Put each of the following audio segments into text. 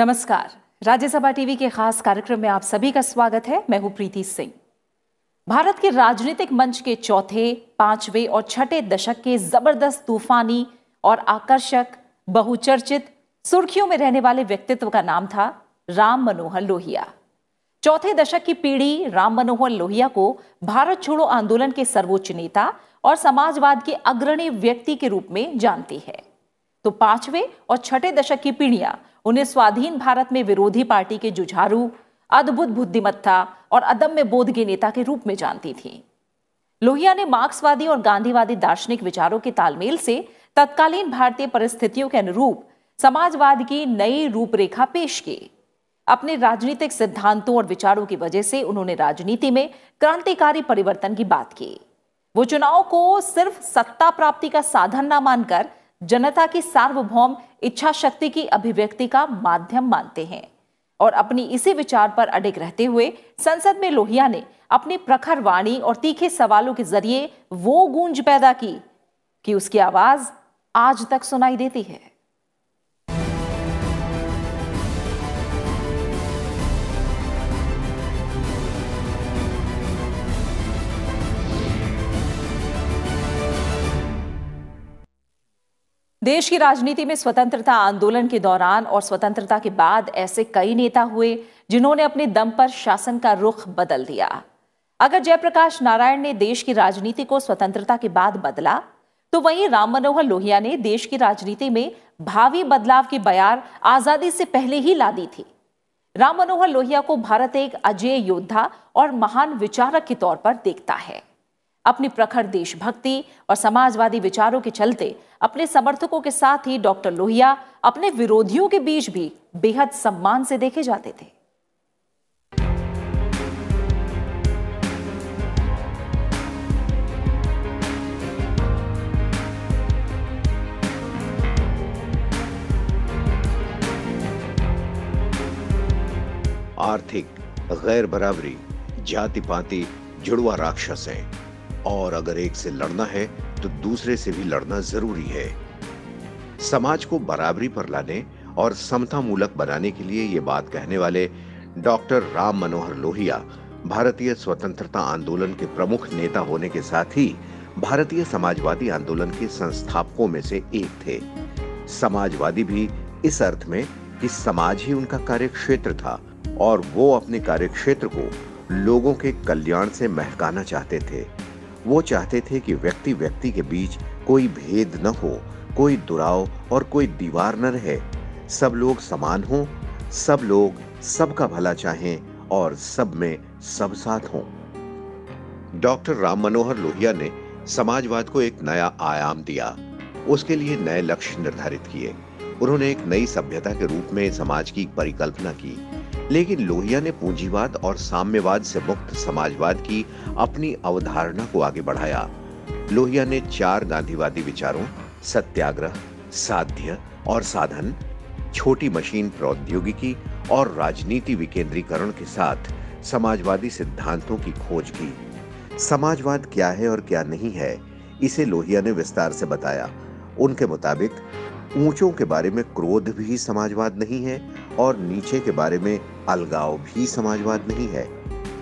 नमस्कार। राज्यसभा टीवी के खास कार्यक्रम में आप सभी का स्वागत है। मैं हूँ प्रीति सिंह। भारत के राजनीतिक मंच के चौथे, पाँचवें और छठे दशक के ज़बरदस्त तूफानी और आकर्षक, बहुचर्चित, सुर्खियों में रहने वाले व्यक्तित्व का नाम था राम मनोहर लोहिया। चौथे दशक की पीढ़ी राम मनोहर लोहिया को भारत छोड़ो आंदोलन के सर्वोच्च नेता और समाजवाद के अग्रणी व्यक्ति के रूप में जानती है। तो पाँचवें और छठे दशक की पीढ़ियाँ उन्हें स्वाधीन भारत में विरोधी पार्टी के जुझारू, अद्भुत बुद्धिमत्ता और अदम्य बोध के नेता के रूप में जानती थी। लोहिया ने मार्क्सवादी और गांधीवादी दार्शनिक विचारों के तालमेल से तत्कालीन भारतीय परिस्थितियों के अनुरूप समाजवाद की नई रूपरेखा पेश की। अपने राजनीतिक सिद्धांतों और विचारों की वजह से उन्होंने राजनीति में क्रांतिकारी परिवर्तन की बात की। वो चुनाव को सिर्फ़ सत्ता प्राप्ति का साधन न मानकर जनता की सार्वभौम इच्छा शक्ति की अभिव्यक्ति का माध्यम मानते हैं और अपनी इसी विचार पर अडिग रहते हुए संसद में लोहिया ने अपनी प्रखर वाणी और तीखे सवालों के ज़रिए वो गूंज पैदा की कि उसकी आवाज़ आज तक सुनाई देती है। देश की राजनीति में स्वतंत्रता आंदोलन के दौरान और स्वतंत्रता के बाद ऐसे कई नेता हुए, जिन्होंने अपने दम पर शासन का रुख बदल दिया। अगर जयप्रकाश नारायण ने देश की राजनीति को स्वतंत्रता के बाद बदला तो वहीं राम मनोहर लोहिया ने देश की राजनीति में भावी बदलाव की बयार आज़ादी से पहले ही ला दी थी। राम मनोहर लोहिया को भारत एक अजय योद्धा और महान विचारक के तौर पर देखता है। अपनी प्रखर देशभक्ति और समाजवादी विचारों के चलते अपने समर्थकों के साथ ही डॉक्टर लोहिया अपने विरोधियों के बीच भी बेहद सम्मान से देखे जाते थे। आर्थिक गैर बराबरी जाति पाति जुड़वा राक्षस है। और अगर एक से लड़ना है तो दूसरे से भी लड़ना ज़रूरी है। समाज को बराबरी पर लाने और समता मूलक बनाने के लिए ये बात कहने वाले डॉक्टर राम मनोहर लोहिया भारतीय स्वतंत्रता आंदोलन के प्रमुख नेता होने के साथ ही भारतीय समाजवादी आंदोलन के संस्थापकों में से एक थे। समाजवादी भी इस अर्थ में कि समाज ही उनका कार्य क्षेत्र था और वो अपने कार्य क्षेत्र को लोगों के कल्याण से महकाना चाहते थे। वो चाहते थे कि व्यक्ति व्यक्ति के बीच कोई भेद न हो, कोई दुराव और कोई दीवार न रहे। सब लोग समान हों, सब लोग सबका भला चाहें और सब में सब साथ हों। डॉक्टर राम मनोहर लोहिया ने समाजवाद को एक नया आयाम दिया। उसके लिए नए लक्ष्य निर्धारित किए। उन्होंने एक नई सभ्यता के रूप में समाज की परिकल्पना की। लेकिन लोहिया ने पूंजीवाद और साम्यवाद से मुक्त समाजवाद की अपनी अवधारणा को आगे बढ़ाया। लोहिया ने चार गांधीवादी विचारों, सत्याग्रह, साध्य और साधन, छोटी मशीन प्रौद्योगिकी और राजनीति विकेंद्रीकरण के साथ समाजवादी सिद्धांतों की खोज की। समाजवाद क्या है और क्या नहीं है, इसे लोहिया ने विस्तार से बताया। उनके मुताबिक, ऊंचों के बारे में क्रोध भी समाजवाद नहीं है और नीचे के बारे में अलगाव भी समाजवाद नहीं है।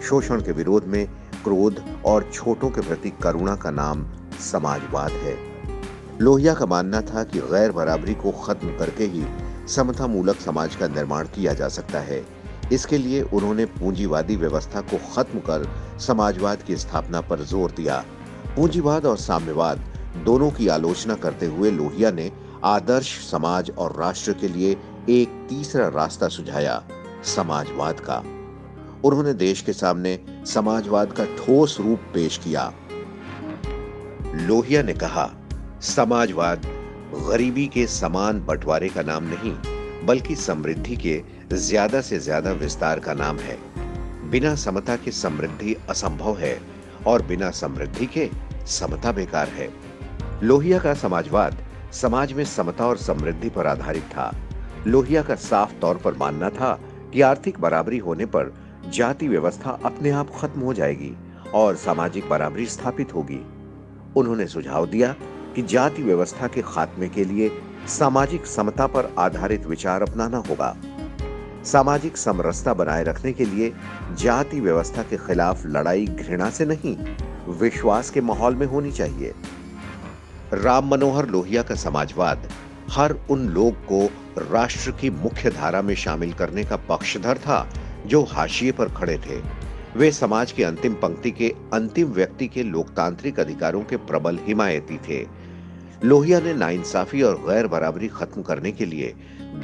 शोषण के विरोध में क्रोध और छोटों के प्रति करुणा का नाम समाजवाद है। लोहिया का मानना था कि गैर बराबरी को खत्म करके ही समता मूलक समाज का निर्माण किया जा सकता है। इसके लिए उन्होंने पूंजीवादी व्यवस्था को खत्म कर समाजवाद की स्थापना पर ज़ोर दिया। पूंजीवाद और साम्यवाद दोनों की आलोचना करते हुए लोहिया ने आदर्श समाज और राष्ट्र के लिए एक तीसरा रास्ता सुझाया समाजवाद का। उन्होंने देश के सामने समाजवाद का ठोस रूप पेश किया। लोहिया ने कहा, समाजवाद गरीबी के समान बंटवारे का नाम नहीं, बल्कि समृद्धि के ज़्यादा से ज़्यादा विस्तार का नाम है। बिना समता के समृद्धि असंभव है और बिना समृद्धि के समता बेकार है। लोहिया का समाजवाद समाज में समता और समृद्धि पर आधारित था। लोहिया का साफ़ तौर पर मानना था कि आर्थिक बराबरी होने पर जाति व्यवस्था अपने आप खत्म हो जाएगी और सामाजिक बराबरी स्थापित होगी। उन्होंने सुझाव दिया कि जाति व्यवस्था के खात्मे के लिए सामाजिक समता पर आधारित विचार अपनाना होगा। सामाजिक समरसता बनाए रखने के लिए जाति व्यवस्था के खिलाफ लड़ाई घृणा से नहीं, विश्वास के माहौल में होनी चाहिए। राम मनोहर लोहिया का समाजवाद हर उन लोग को राष्ट्र की मुख्य धारा में शामिल करने का पक्षधर था, जो हाशिए पर खड़े थे। वे समाज की अंतिम पंक्ति के अंतिम व्यक्ति के लोकतांत्रिक अधिकारों के प्रबल हिमायती थे। लोहिया ने नाइंसाफी और गैर बराबरी खत्म करने के लिए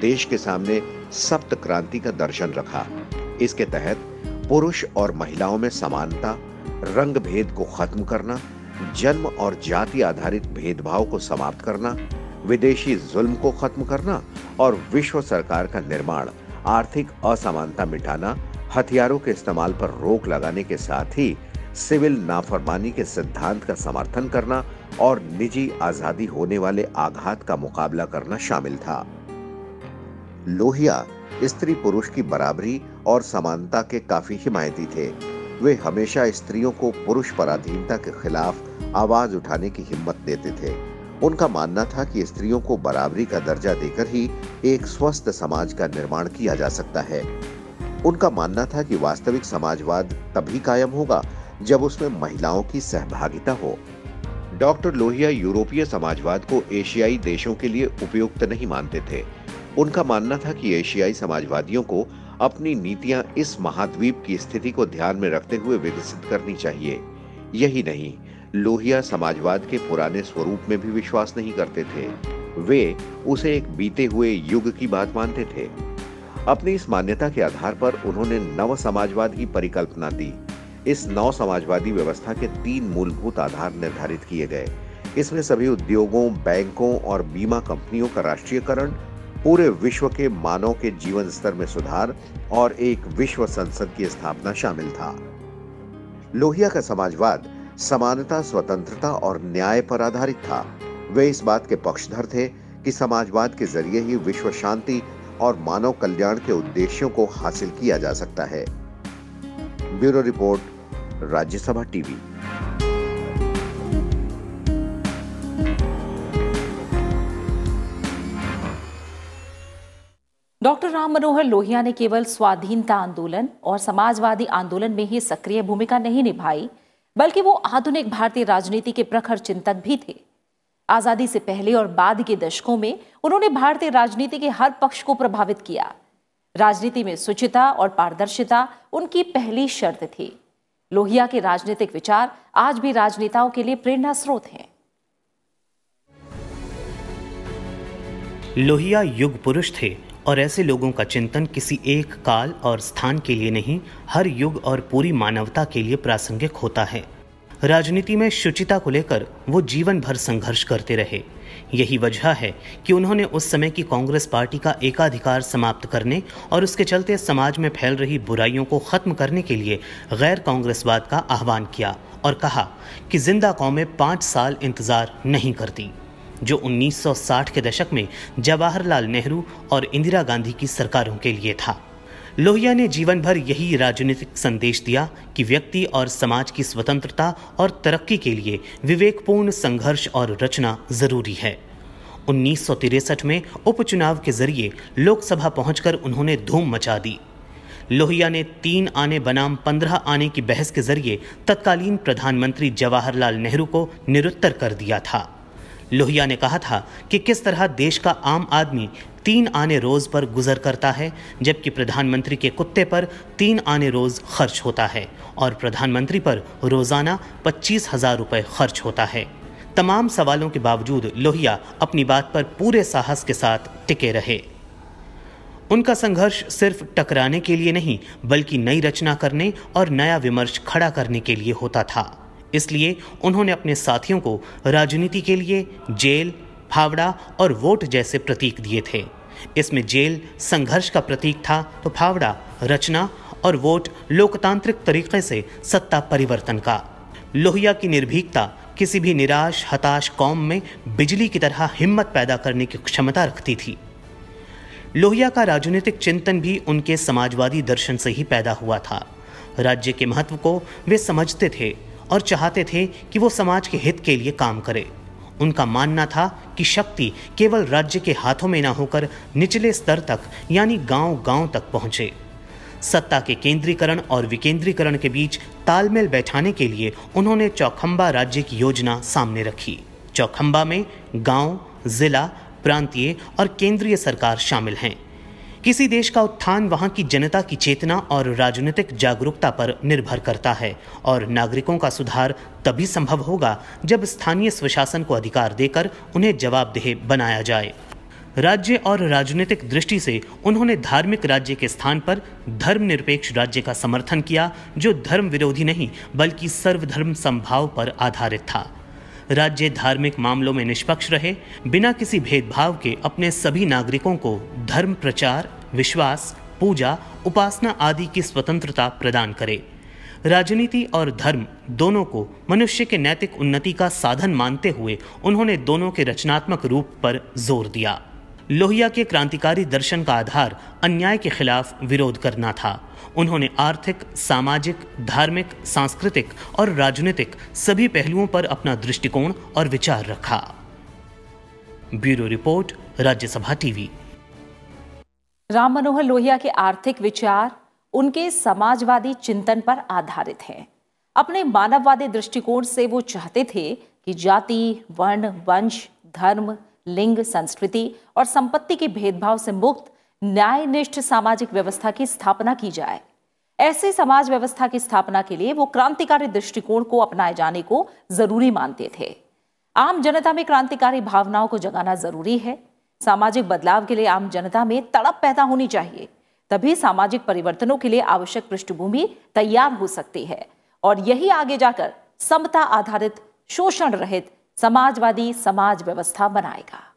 देश के सामने सप्त क्रांति का दर्शन रखा। इसके तहत पुरुष और महिलाओं में समानता रंग भेद को खत्म करना, जन्म और जाति आधारित भेदभाव को समाप्त करना विदेशी जुल्म को खत्म करना और विश्व सरकार का निर्माण, आर्थिक असमानता मिटाना, हथियारों के इस्तेमाल पर रोक लगाने के साथ ही सिविल नाफरमानी के सिद्धांत का समर्थन करना और निजी आज़ादी होने वाले आघात का मुकाबला करना शामिल था। लोहिया, स्त्री पुरुष की बराबरी और समानता के काफ़ी हिमायती थे। वे हमेशा स्त्रियों को पुरुष पराधीनता के खिलाफ आवाज़ उठाने की हिम्मत देते थे। उनका मानना था कि स्त्रियों को बराबरी का दर्जा देकर ही एक स्वस्थ समाज का निर्माण किया जा सकता है। उनका मानना था कि वास्तविक समाजवाद तभी कायम होगा जब उसमें महिलाओं की सहभागिता हो। डॉक्टर लोहिया यूरोपीय समाजवाद को एशियाई देशों के लिए उपयुक्त नहीं मानते थे। उनका मानना था कि एशियाई समाजवादियों को अपनी नीतियाँ इस महाद्वीप की स्थिति को ध्यान में रखते हुए विकसित करनी चाहिए। यही नहीं लोहिया समाजवाद के पुराने स्वरूप में भी विश्वास नहीं करते थे। वे उसे एक बीते हुए युग की बात मानते थे। अपनी इस मान्यता के आधार पर उन्होंने नव समाजवाद की परिकल्पना दी। इस नव समाजवादी व्यवस्था के तीन मूलभूत आधार निर्धारित किए गए। इसमें सभी उद्योगों, बैंकों और बीमा कंपनियों का राष्ट्रीयकरण, पूरे विश्व के मानव के जीवन स्तर में सुधार और एक विश्व संसद की स्थापना शामिल था। लोहिया का समाजवाद समानता, स्वतंत्रता और न्याय पर आधारित था। वे इस बात के पक्षधर थे कि समाजवाद के ज़रिए ही विश्व शांति और मानव कल्याण के उद्देश्यों को हासिल किया जा सकता है। Bureau report, Rajya Sabha TV. Doctor Ram Manohar Lohia ने केवल स्वाधीनता आंदोलन और समाजवादी आंदोलन में ही सक्रिय भूमिका नहीं निभाई बल्कि वो आधुनिक भारतीय राजनीति के प्रखर चिंतक भी थे। आज़ादी से पहले और बाद के दशकों में उन्होंने भारतीय राजनीति के हर पक्ष को प्रभावित किया। राजनीति में सुचिता और पारदर्शिता उनकी पहली शर्त थी। लोहिया के राजनीतिक विचार आज भी राजनेताओं के लिए प्रेरणा स्रोत हैं। लोहिया युग पुरुष थे। और ऐसे लोगों का चिंतन किसी एक काल और स्थान के लिए नहीं, हर युग और पूरी मानवता के लिए प्रासंगिक होता है। राजनीति में शुचिता को लेकर वो जीवन भर संघर्ष करते रहे। यही वजह है कि उन्होंने उस समय की कांग्रेस पार्टी का एकाधिकार समाप्त करने और उसके चलते समाज में फैल रही बुराइयों को खत्म करने के लिए गैर कांग्रेसवाद का आह्वान किया और कहा कि ज़िंदा कौमें पाँच साल इंतज़ार नहीं करती। जो 1960 के दशक में जवाहरलाल नेहरू और इंदिरा गांधी की सरकारों के लिए था। लोहिया ने जीवन भर यही राजनीतिक संदेश दिया कि व्यक्ति और समाज की स्वतंत्रता और तरक्की के लिए विवेकपूर्ण संघर्ष और रचना ज़रूरी है। उन्नीस में उपचुनाव के ज़रिए लोकसभा पहुंचकर उन्होंने धूम मचा दी। लोहिया ने तीन आने बनाम पंद्रह आने की बहस के ज़रिए तत्कालीन प्रधानमंत्री जवाहरलाल नेहरू को निरुत्तर कर दिया था। लोहिया ने कहा था कि किस तरह देश का आम आदमी तीन आने रोज पर गुजर करता है, जबकि प्रधानमंत्री के कुत्ते पर तीन आने रोज खर्च होता है और प्रधानमंत्री पर रोज़ाना पच्चीस हज़ार रुपये खर्च होता है। तमाम सवालों के बावजूद लोहिया अपनी बात पर पूरे साहस के साथ टिके रहे। उनका संघर्ष सिर्फ़ टकराने के लिए नहीं, बल्कि नई रचना करने और नया विमर्श खड़ा करने के लिए होता था। इसलिए उन्होंने अपने साथियों को राजनीति के लिए जेल, फावड़ा और वोट जैसे प्रतीक दिए थे। इसमें जेल संघर्ष का प्रतीक था तो फावड़ा रचना और वोट लोकतांत्रिक तरीके से सत्ता परिवर्तन का। लोहिया की निर्भीकता, किसी भी निराश, हताश कौम में बिजली की तरह हिम्मत पैदा करने की क्षमता रखती थी। लोहिया का राजनीतिक चिंतन भी उनके समाजवादी दर्शन से ही पैदा हुआ था। राज्य के महत्व को वे समझते थे। और चाहते थे कि वो समाज के हित के लिए काम करे। उनका मानना था कि शक्ति केवल राज्य के हाथों में न होकर निचले स्तर तक, यानी गाँव गाँव तक पहुँचे। सत्ता के केंद्रीकरण और विकेंद्रीकरण के बीच तालमेल बैठाने के लिए उन्होंने चौखंबा राज्य की योजना सामने रखी। चौखंबा में गाँव, जिला, प्रांतीय और केंद्रीय सरकार शामिल हैं। किसी देश का उत्थान वहाँ की जनता की चेतना और राजनीतिक जागरूकता पर निर्भर करता है और नागरिकों का सुधार तभी संभव होगा जब स्थानीय स्वशासन को अधिकार देकर उन्हें जवाबदेह बनाया जाए। राज्य और राजनीतिक दृष्टि से उन्होंने धार्मिक राज्य के स्थान पर धर्मनिरपेक्ष राज्य का समर्थन किया, जो धर्म विरोधी नहीं, बल्कि सर्वधर्म संभाव पर आधारित था। राज्य धार्मिक मामलों में निष्पक्ष रहे, बिना किसी भेदभाव के अपने सभी नागरिकों को धर्म प्रचार विश्वास, पूजा, उपासना आदि की स्वतंत्रता प्रदान करे। राजनीति और धर्म दोनों को मनुष्य के नैतिक उन्नति का साधन मानते हुए उन्होंने दोनों के रचनात्मक रूप पर ज़ोर दिया। लोहिया के क्रांतिकारी दर्शन का आधार अन्याय के खिलाफ विरोध करना था। उन्होंने आर्थिक, सामाजिक, धार्मिक, सांस्कृतिक और राजनीतिक सभी पहलुओं पर अपना दृष्टिकोण और विचार रखा। Bureau report, Rajya Sabha TV. Ram Manohar Lohia के आर्थिक विचार उनके समाजवादी चिंतन पर आधारित हैं। अपने मानववादी दृष्टिकोण से वो चाहते थे कि जाति, वर्ण, वंश, धर्म, लिंग, संस्कृति और संपत्ति के भेदभाव से मुक्त, न्यायनिष्ठ सामाजिक व्यवस्था की स्थापना की जाए। ऐसे समाज व्यवस्था की स्थापना के लिए वो क्रांतिकारी दृष्टिकोण को अपनाए जाने को ज़रूरी मानते थे। आम जनता में क्रांतिकारी भावनाओं को जगाना ज़रूरी है। सामाजिक बदलाव के लिए आम जनता में तड़प पैदा होनी चाहिए। तभी सामाजिक परिवर्तनों के लिए आवश्यक पृष्ठभूमि तैयार हो सकती है। और यही आगे जाकर समता आधारित शोषण रहित समाजवादी समाज व्यवस्था बनाएगा।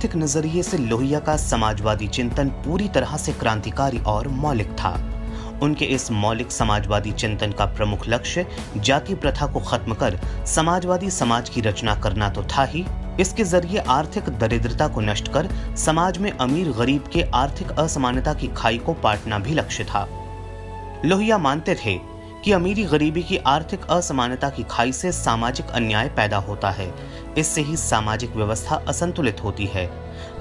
आर्थिक नज़रिए से लोहिया का समाजवादी चिंतन पूरी तरह से क्रांतिकारी और मौलिक था। उनके इस मौलिक समाजवादी चिंतन का प्रमुख लक्ष्य जाति प्रथा को खत्म कर समाजवादी समाज की रचना करना तो था ही। इसके ज़रिए आर्थिक दरिद्रता को नष्ट कर समाज में अमीर गरीब के आर्थिक असमानता की खाई को पाटना भी लक्ष्य था। लोहिया मानते थे कि अमीरी गरीबी की आर्थिक असमानता की खाई से सामाजिक अन्याय पैदा होता है। इससे ही सामाजिक व्यवस्था असंतुलित होती है।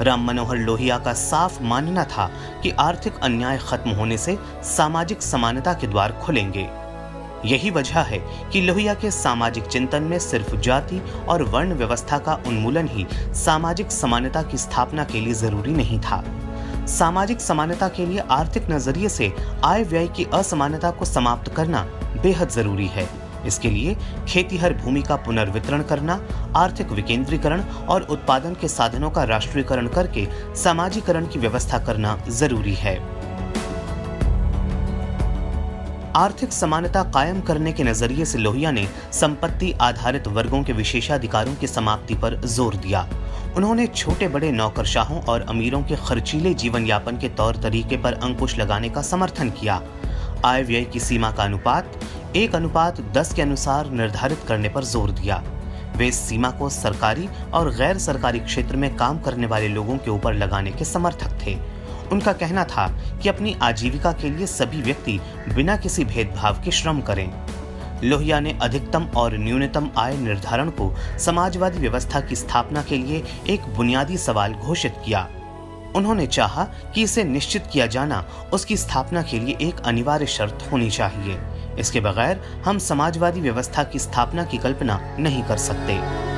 राम मनोहर लोहिया का साफ़ मानना था कि आर्थिक अन्याय खत्म होने से सामाजिक समानता के द्वार खुलेंगे। यही वजह है कि लोहिया के सामाजिक चिंतन में सिर्फ़ जाति और वर्ण व्यवस्था का उन्मूलन ही सामाजिक समानता की स्थापना के लिए ज़रूरी नहीं था। सामाजिक समानता के लिए आर्थिक नज़रिए से आय व्यय की असमानता को समाप्त करना बेहद ज़रूरी है। इसके लिए खेतीहर भूमि का पुनर्वितरण करना, आर्थिक विकेंद्रीकरण और उत्पादन के साधनों का राष्ट्रीयकरण करके समाजीकरण की व्यवस्था करना ज़रूरी है। आर्थिक समानता कायम करने के नज़रिए से लोहिया ने संपत्ति आधारित वर्गों के विशेषाधिकारों की समाप्ति पर ज़ोर दिया। उन्होंने छोटे बड़े नौकरशाहों और अमीरों के खर्चीले जीवन यापन के तौर तरीके पर अंकुश लगाने का समर्थन किया। आय व्यय की सीमा का अनुपात, एक अनुपात दस के अनुसार निर्धारित करने पर ज़ोर दिया। वे इस सीमा को सरकारी और गैर सरकारी क्षेत्र में काम करने वाले लोगों के ऊपर लगाने के समर्थक थे। उनका कहना था कि अपनी आजीविका के लिए सभी व्यक्ति बिना किसी भेदभाव के श्रम करें। लोहिया ने अधिकतम और न्यूनतम आय निर्धारण को समाजवादी व्यवस्था की स्थापना के लिए एक बुनियादी सवाल घोषित किया। उन्होंने चाहा कि इसे निश्चित किया जाना उसकी स्थापना के लिए एक अनिवार्य शर्त होनी चाहिए। इसके बगैर हम समाजवादी व्यवस्था की स्थापना की कल्पना नहीं कर सकते।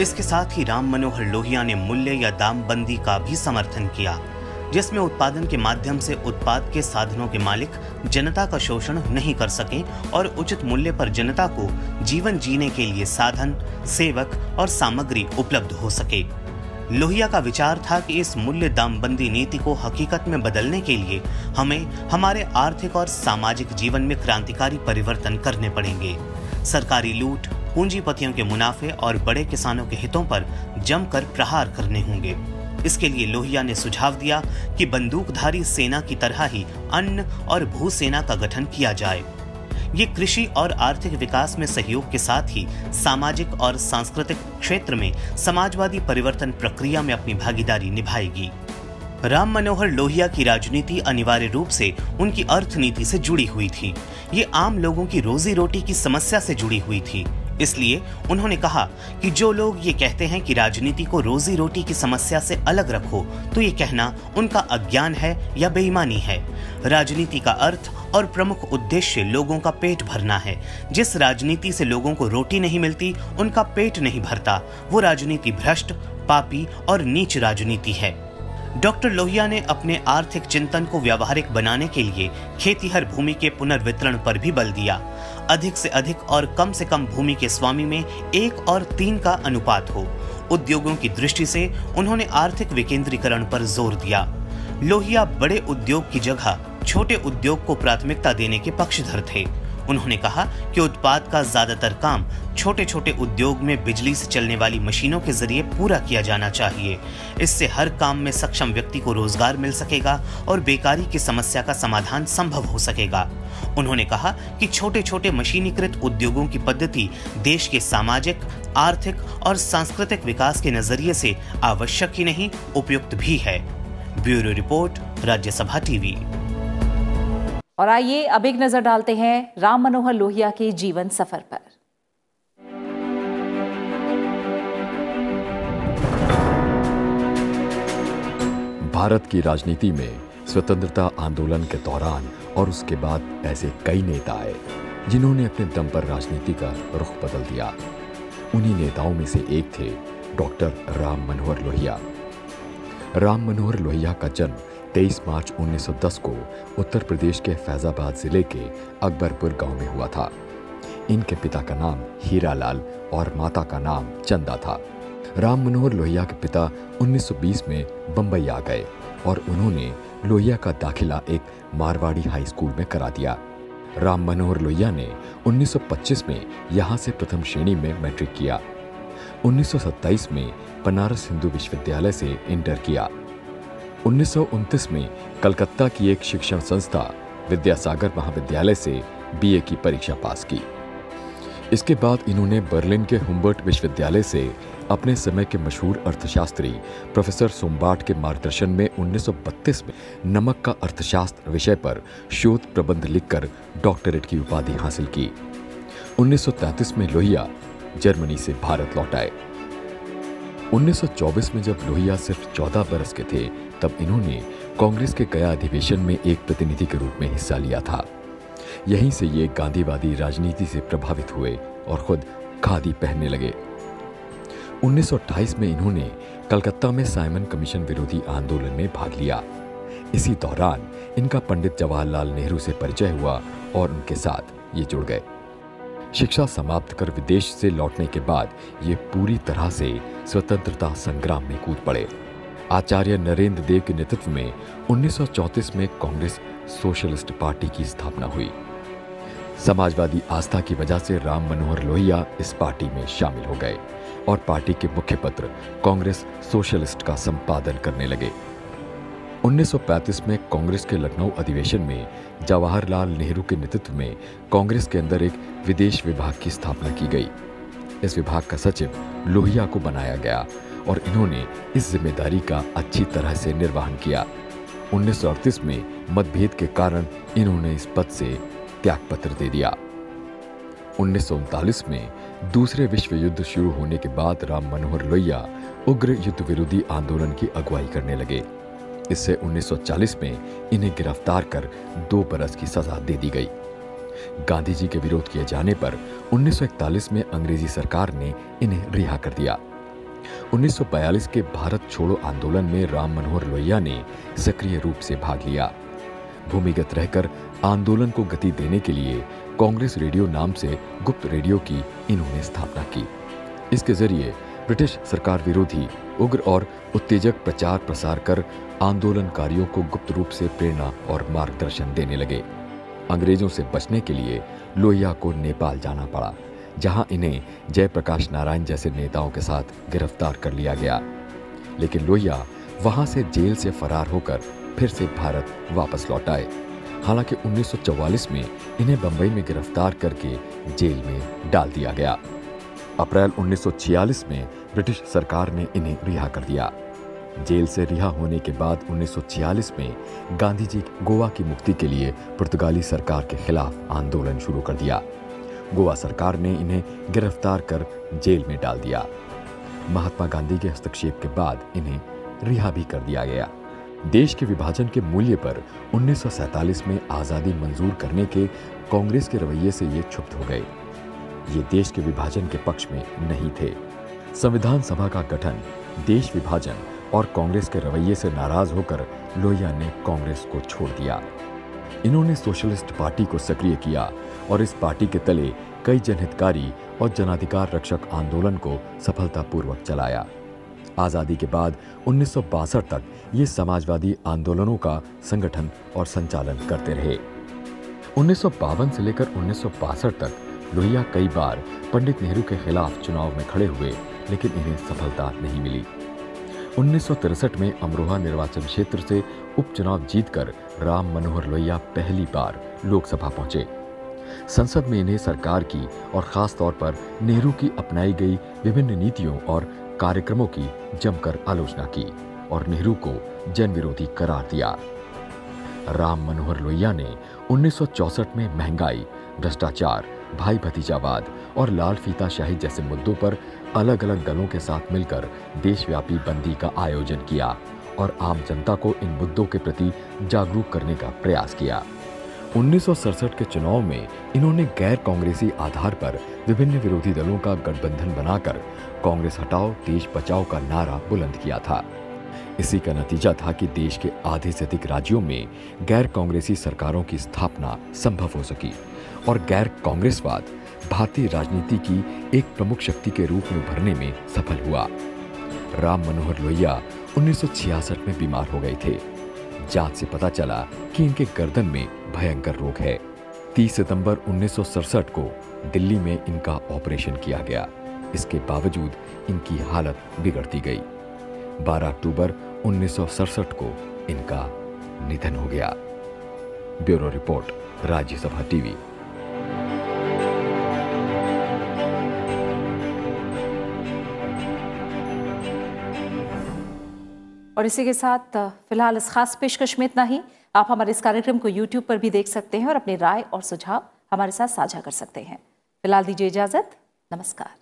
इसके साथ ही राम मनोहर लोहिया ने मूल्य या दाम बंदी का भी समर्थन किया, जिसमें उत्पादन के माध्यम से उत्पाद के साधनों के मालिक जनता का शोषण नहीं कर सके और उचित मूल्य पर जनता को जीवन जीने के लिए साधन, सेवक और सामग्री उपलब्ध हो सके। लोहिया का विचार था कि इस मूल्य दामबंदी नीति को हकीकत में बदलने के लिए हमें हमारे आर्थिक और सामाजिक जीवन में क्रांतिकारी परिवर्तन करने पड़ेंगे। सरकारी लूट पूंजीपतियों के मुनाफे और बड़े किसानों के हितों पर जमकर प्रहार करने होंगे। इसके लिए लोहिया ने सुझाव दिया कि बंदूकधारी सेना की तरह ही अन्न और भू सेना का गठन किया जाए। ये कृषि और आर्थिक विकास में सहयोग के साथ ही सामाजिक और सांस्कृतिक क्षेत्र में समाजवादी परिवर्तन प्रक्रिया में अपनी भागीदारी निभाएगी। राम मनोहर लोहिया की राजनीति अनिवार्य रूप से उनकी अर्थनीति से जुड़ी हुई थी। ये आम लोगों की रोजी रोटी की समस्या से जुड़ी हुई थी। इसलिए उन्होंने कहा कि जो लोग ये कहते हैं कि राजनीति को रोजी रोटी की समस्या से अलग रखो तो ये कहना उनका अज्ञान है या बेईमानी है। राजनीति का अर्थ और प्रमुख उद्देश्य लोगों का पेट भरना है। जिस राजनीति से लोगों को रोटी नहीं मिलती, उनका पेट नहीं भरता। वो राजनीति भ्रष्ट, पापी और नीच राजनीति है। डॉक्टर लोहिया ने अपने आर्थिक चिंतन को व्यावहारिक बनाने के लिए खेतीहर भूमि के पुनर्वितरण पर भी बल दिया। अधिक से अधिक और कम से कम भूमि के स्वामी में एक और तीन का अनुपात हो। उद्योगों की दृष्टि से उन्होंने आर्थिक विकेंद्रीकरण पर ज़ोर दिया। लोहिया बड़े उद्योग की जगह छोटे उद्योग को प्राथमिकता देने के पक्षधर थे। उन्होंने कहा कि उत्पाद का ज़्यादातर काम छोटे छोटे उद्योग में बिजली से चलने वाली मशीनों के ज़रिए पूरा किया जाना चाहिए। इससे हर काम में सक्षम व्यक्ति को रोज़गार मिल सकेगा और बेकारी की समस्या का समाधान संभव हो सकेगा। उन्होंने कहा कि छोटे छोटे मशीनीकृत उद्योगों की पद्धति देश के सामाजिक आर्थिक और सांस्कृतिक विकास के नज़रिए से आवश्यक ही नहीं उपयुक्त भी है। Bureau report Rajya Sabha TV. और आइए अब एक नज़र डालते हैं राम मनोहर लोहिया के जीवन सफ़र पर। भारत की राजनीति में स्वतंत्रता आंदोलन के दौरान और उसके बाद ऐसे कई नेता आए, जिन्होंने अपने दम पर राजनीति का रुख बदल दिया। उन्हीं नेताओं में से एक थे डॉक्टर राम मनोहर लोहिया। राम मनोहर लोहिया का जन्म 23 मार्च 1910 को उत्तर प्रदेश के फैजाबाद ज़िले के अकबरपुर गाँव में हुआ था। इनके पिता का नाम हीरालाल और माता का नाम चंदा था। राम मनोहर लोहिया के पिता 1920 में बंबई आ गए और उन्होंने लोहिया का दाखिला एक मारवाड़ी हाई स्कूल में करा दिया। राम मनोहर लोहिया ने 1925 में यहाँ से प्रथम श्रेणी में मैट्रिक किया। 1927 में बनारस हिंदू विश्वविद्यालय से इंटर किया। उन्नीस सौ उनतीस में कलकत्ता की एक शिक्षण संस्था विद्यासागर महाविद्यालय से बीए की परीक्षा पास की। इसके बाद इन्होंने बर्लिन के हुम्बर्ट विश्वविद्यालय से अपने समय के मशहूर अर्थशास्त्री प्रोफेसर सोमबाट के मार्गदर्शन में 1932 में नमक का अर्थशास्त्र विषय पर शोध प्रबंध लिखकर डॉक्टरेट की उपाधि हासिल की। 1933 में लोहिया, जर्मनी से भारत लौट आए। 1924 में जब लोहिया सिर्फ़ 14 बरस के थे, तब इन्होंने कांग्रेस के गया अधिवेशन में एक प्रतिनिधि के रूप में हिस्सा लिया था। यहीं से ये गांधीवादी राजनीति से प्रभावित हुए और खुद खादी पहनने लगे। 1928 में इन्होंने कलकत्ता में साइमन कमीशन विरोधी आंदोलन में भाग लिया। इसी दौरान इनका पंडित जवाहरलाल नेहरू से परिचय हुआ और उनके साथ ये जुड़ गए। शिक्षा समाप्त कर विदेश से लौटने के बाद ये पूरी तरह से स्वतंत्रता संग्राम में कूद पड़े। आचार्य नरेंद्र देव के नेतृत्व में 1934 में कांग्रेस सोशलिस्ट पार्टी की स्थापना हुई। समाजवादी आस्था की वजह से राम मनोहर लोहिया इस पार्टी में शामिल हो गए और पार्टी के मुख्य पत्र कांग्रेस सोशलिस्ट का संपादन करने लगे। 1935 में कांग्रेस के लखनऊ अधिवेशन में जवाहरलाल नेहरू के नेतृत्व में कांग्रेस के अंदर एक विदेश विभाग की स्थापना की गई। इस विभाग का सचिव लोहिया को बनाया गया और इन्होंने इस ज़िम्मेदारी का अच्छी तरह से निर्वहन किया। उन्नीस में मतभेद के कारण इन्होंने इस पद से त्यागपत्र दे दिया। उन्नीस में दूसरे विश्व युद्ध शुरू होने के बाद राम मनोहर लोहिया उग्र युद्ध विरोधी आंदोलन की अगुवाई करने लगे। इससे 1940 में इन्हें गिरफ़्तार कर दो बरस की सजा दे दी गई। गांधी जी के विरोध किए जाने पर 1941 में अंग्रेज़ी सरकार ने इन्हें रिहा कर दिया। 1942 के भारत छोड़ो आंदोलन में राम मनोहर लोहिया ने सक्रिय रूप से भाग लिया। भूमिगत रहकर आंदोलन को गति देने के लिए कांग्रेस रेडियो नाम से गुप्त रेडियो की इन्होंने स्थापना की। इसके ज़रिए ब्रिटिश सरकार विरोधी, उग्र और उत्तेजक प्रचार प्रसार कर आंदोलनकारियों को गुप्त रूप से प्रेरणा और मार्गदर्शन देने लगे। अंग्रेज़ों से बचने के लिए लोहिया को नेपाल जाना पड़ा। जहाँ इन्हें जयप्रकाश नारायण जैसे नेताओं के साथ गिरफ़्तार कर लिया गया। लेकिन लोहिया वहाँ से जेल से फरार होकर फिर से भारत वापस लौट आए। हालाँकि 1944 में इन्हें बंबई में गिरफ़्तार करके जेल में डाल दिया गया। अप्रैल 1946 में ब्रिटिश सरकार ने इन्हें रिहा कर दिया। जेल से रिहा होने के बाद 1946 में गांधी जी गोवा की मुक्ति के लिए पुर्तगाली सरकार के खिलाफ आंदोलन शुरू कर दिया। गोवा सरकार ने इन्हें गिरफ़्तार कर जेल में डाल दिया। महात्मा गांधी के हस्तक्षेप के बाद इन्हें रिहा भी कर दिया गया। देश के विभाजन के मूल्य पर 1947 में आज़ादी मंजूर करने के कांग्रेस के रवैये से ये क्षुब्ध हो गए। ये देश के विभाजन के पक्ष में नहीं थे। संविधान सभा का गठन, देश विभाजन और कांग्रेस के रवैये से नाराज़ होकर लोहिया ने कांग्रेस को छोड़ दिया। इन्होंने सोशलिस्ट पार्टी को सक्रिय किया और इस पार्टी के तले कई जनहितकारी और जनाधिकार रक्षक आंदोलन को सफलतापूर्वक चलाया। आज़ादी के बाद उन्नीस तक ये समाजवादी आंदोलनों का संगठन और संचालन करते रहे। उन्नीस से लेकर उन्नीस तक लोहिया कई बार पंडित नेहरू के खिलाफ चुनाव में खड़े हुए, लेकिन इन्हें सफलता नहीं मिली। उन्नीस में अमरोहा निर्वाचन क्षेत्र से उपचुनाव जीतकर राम मनोहर लोहिया पहली बार लोकसभा पहुँचे। संसद में इन्हें सरकार की और खास तौर पर नेहरू की अपनाई गई विभिन्न नीतियों और कार्यक्रमों की जमकर आलोचना की और नेहरू को जन विरोधी करार दिया। राम मनोहर लोहिया ने 1964 में महँगाई, भ्रष्टाचार, भाई भतीजावाद और लाल फीता शाही जैसे मुद्दों पर अलग अलग दलों के साथ मिलकर देशव्यापी बंदी का आयोजन किया। और आम जनता को इन मुद्दों के प्रति जागरूक करने का प्रयास किया। उन्नीस के चुनाव में इन्होंने गैर कांग्रेसी आधार पर विभिन्न विरोधी दलों का गठबंधन बनाकर कांग्रेस हटाओ, देश बचाओ का नारा बुलंद किया था। इसी का नतीजा था कि देश के आधे से अधिक राज्यों में गैर कांग्रेसी सरकारों की स्थापना संभव हो सकी और गैर कांग्रेसवाद भारतीय राजनीति की एक प्रमुख शक्ति के रूप में उभरने में सफल हुआ। राम मनोहर लोहिया 1966 में बीमार हो गए थे। जाँच से पता चला कि इनके गर्दन में भयंकर रोग है। 30 सितंबर उन्नीस सौ सड़सठ को दिल्ली में इनका ऑपरेशन किया गया। इसके बावजूद इनकी हालत बिगड़ती गई। 12 अक्टूबर उन्नीस सौ सड़सठ को इनका निधन हो गया। Bureau report, Rajya Sabha TV. और इसी के साथ फ़िलहाल इस खास पेशकश में इतना ही। आप हमारे इस कार्यक्रम को यूट्यूब पर भी देख सकते हैं और अपनी राय और सुझाव हमारे साथ साझा कर सकते हैं। फ़िलहाल दीजिए इजाज़त। नमस्कार।